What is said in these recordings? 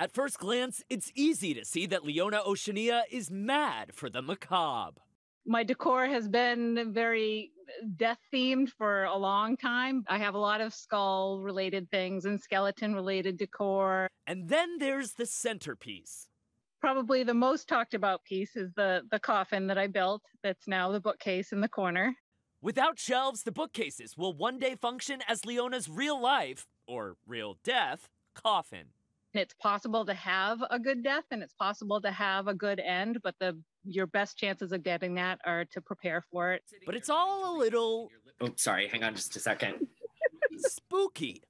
At first glance, it's easy to see that Leona Oceania is mad for the macabre. My decor has been very death themed for a long time. I have a lot of skull related things and skeleton related decor. And then there's the centerpiece. Probably the most talked about piece is the the coffin that I built that's now the bookcase in the corner. Without shelves, the bookcases will one day function as Leona's real life, or real death, coffin. It's possible to have a good death and it's possible to have a good end, but the your best chances of getting that are to prepare for it. But it's all a little Oh, sorry. Hang on just a second. spooky.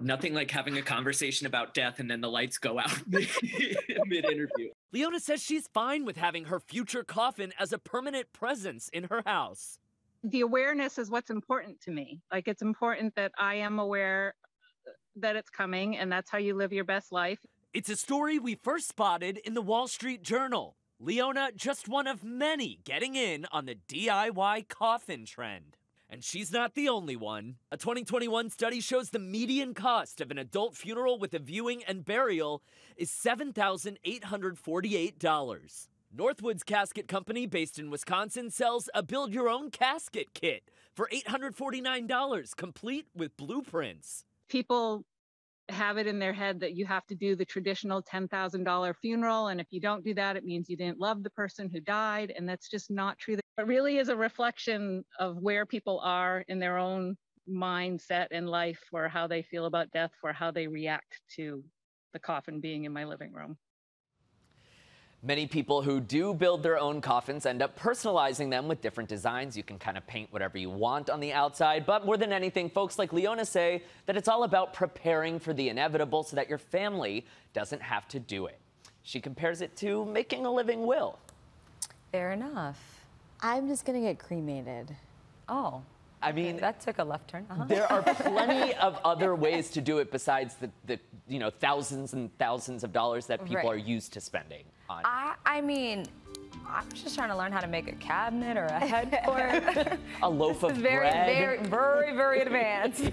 Nothing like having a conversation about death and then the lights go out mid interview. Leona says she's fine with having her future coffin as a permanent presence in her house. The awareness is what's important to me. Like it's important that I am aware that it's coming and that's how you live your best life. It's a story we first spotted in the Wall Street Journal. Leona, just one of many getting in on the DIY coffin trend. And she's not the only one. A 2021 study shows the median cost of an adult funeral with a viewing and burial is $7,848. Northwoods Casket Company, based in Wisconsin, sells a build your own casket kit for $849, complete with blueprints. People have it in their head that you have to do the traditional $10,000 funeral. And if you don't do that, it means you didn't love the person who died. And that's just not true. It really is a reflection of where people are in their own mindset and life for how they feel about death, for how they react to the coffin being in my living room. Many people who do build their own coffins end up personalizing them with different designs. You can kind of paint whatever you want on the outside, but more than anything, folks like Leona say that it's all about preparing for the inevitable so that your family doesn't have to do it. She compares it to making a living will. Fair enough. I'm just gonna get cremated. Oh. I mean, that took a left turn. Uh-huh. there are plenty of other ways to do it besides the, the you know thousands and thousands of dollars that people Right. are used to spending on. I, I mean, I'm just trying to learn how to make a cabinet or a headboard. a loaf of very, bread. very, very, very advanced.